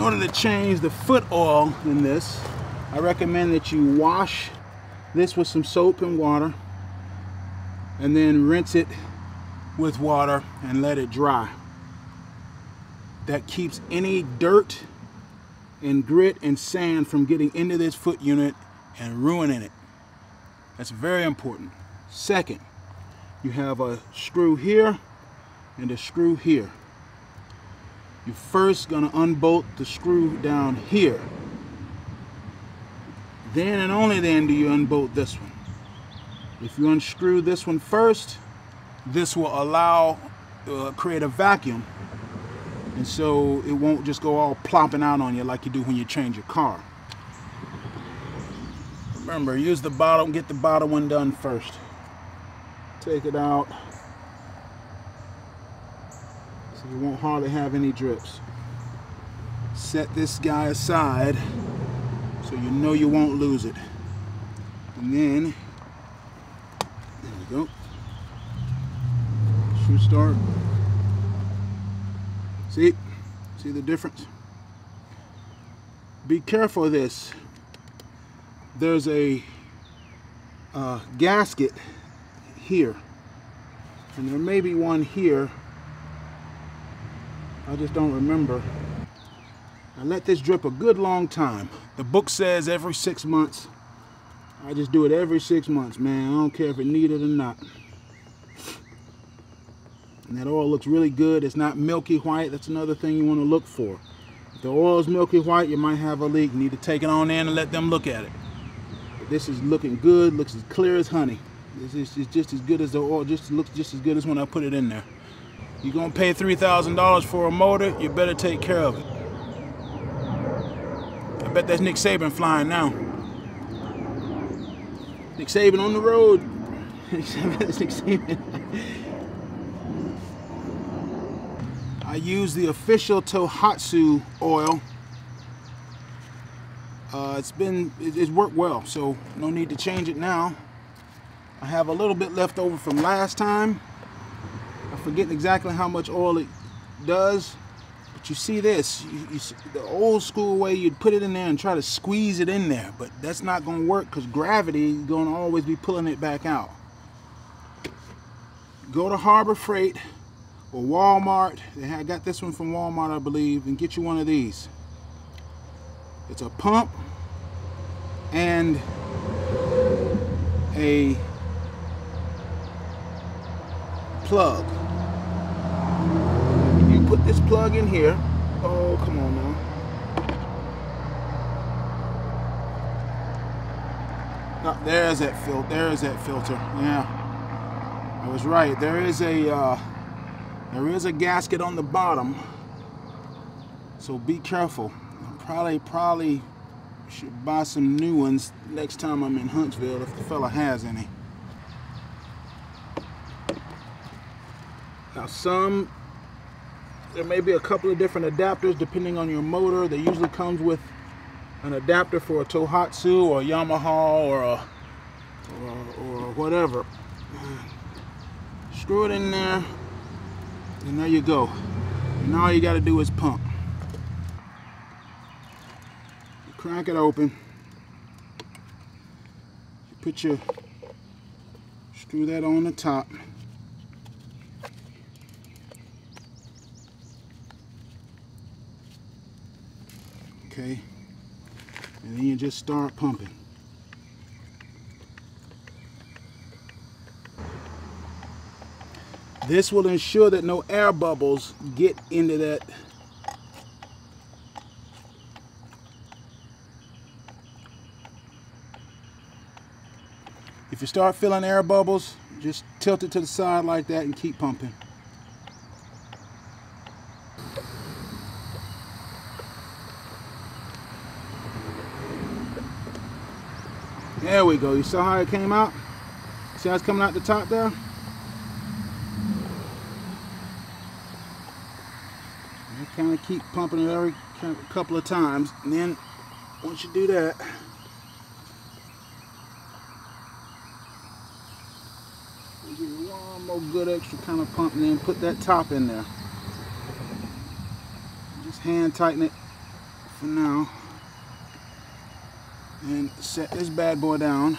order to change the foot oil in this, I recommend that you wash this with some soap and water and then rinse it with water and let it dry. That keeps any dirt and grit and sand from getting into this foot unit and ruining it. That's very important. Second, you have a screw here and a screw here. You're first gonna unbolt the screw down here. Then and only then do you unbolt this one. If you unscrew this one first, this will allow, uh, create a vacuum. And so it won't just go all plopping out on you like you do when you change your car. Remember, use the bottom, get the bottom one done first. Take it out. So you won't hardly have any drips. Set this guy aside so you know you won't lose it. And then, there you go. Shoe start. See? See the difference? Be careful of this. There's a uh, gasket here. And there may be one here. I just don't remember. I let this drip a good long time. The book says every six months. I just do it every six months, man. I don't care if it needed or not. And that oil looks really good. It's not milky white. That's another thing you want to look for. If the oil is milky white, you might have a leak. You need to take it on in and let them look at it. But this is looking good. Looks as clear as honey. This is just as good as the oil. Just looks just as good as when I put it in there. You're gonna pay three thousand dollars for a motor. You better take care of it. I bet that's Nick Saban flying now. Nick Saban on the road. Nick Saban. I use the official Tohatsu oil. Uh, it's been, it, it's worked well, so no need to change it now. I have a little bit left over from last time. I forget exactly how much oil it does, but you see this, you, you see the old school way you'd put it in there and try to squeeze it in there, but that's not gonna work because gravity is gonna always be pulling it back out. Go to Harbor Freight, or Walmart. I got this one from Walmart, I believe, and get you one of these. It's a pump and a plug. Put this plug in here. Oh, come on now. Oh, there's that filter. There's that filter. Yeah, I was right. There is a. Uh, there is a gasket on the bottom, so be careful. Probably, probably should buy some new ones next time I'm in Huntsville if the fella has any. Now some, there may be a couple of different adapters depending on your motor. They usually comes with an adapter for a Tohatsu or a Yamaha or a, or, or whatever. Screw it in there. And there you go. And all you got to do is pump. You crank it open. You put your, screw that on the top. Okay. And then you just start pumping. This will ensure that no air bubbles get into that If you start feeling air bubbles, just tilt it to the side like that and keep pumping. There we go. You saw how it came out? See how it's coming out the top there? kind of keep pumping it every couple of times and then once you do that give you one more good extra kind of pump and then put that top in there just hand tighten it for now. And set this bad boy down.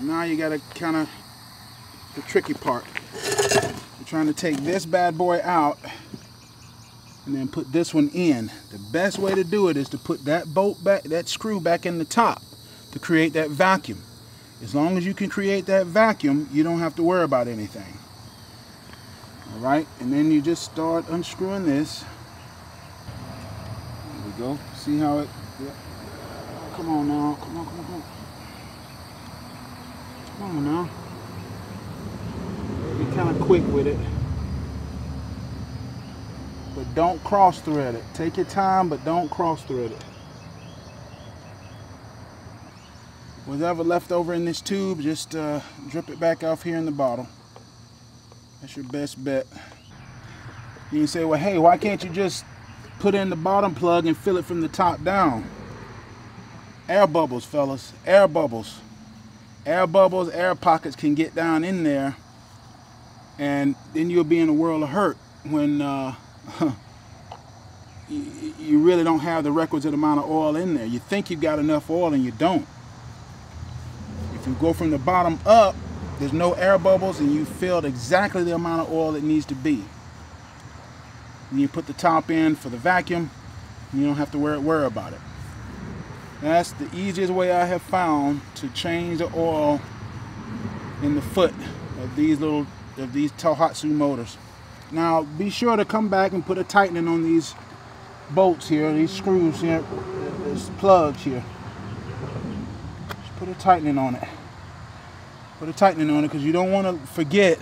Now you gotta kind of, the tricky part. You're trying to take this bad boy out and then put this one in. The best way to do it is to put that bolt back, that screw back in the top to create that vacuum. As long as you can create that vacuum, you don't have to worry about anything. All right, and then you just start unscrewing this. There we go. See how it, yeah. Come on now, come on, come on, come on. Come on now. Be kind of quick with it. But don't cross thread it. Take your time, but don't cross thread it. Whatever left over in this tube, just uh, drip it back off here in the bottle. That's your best bet. You say, well, hey, why can't you just put in the bottom plug and fill it from the top down? Air bubbles, fellas, air bubbles. Air bubbles, air pockets can get down in there and then you'll be in a world of hurt when uh, you really don't have the requisite amount of oil in there. You think you've got enough oil and you don't. If you go from the bottom up, there's no air bubbles and you filled exactly the amount of oil it needs to be. And you put the top in for the vacuum, you don't have to worry, worry about it. That's the easiest way I have found to change the oil in the foot of these little of these Tohatsu motors. Now be sure to come back and put a tightening on these bolts here, these screws here, these plugs here. Just put a tightening on it. Put a tightening on it because you don't want to forget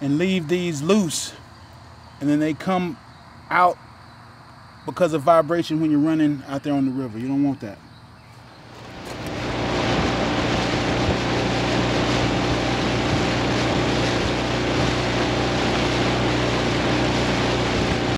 and leave these loose and then they come out because of vibration when you're running out there on the river. You don't want that.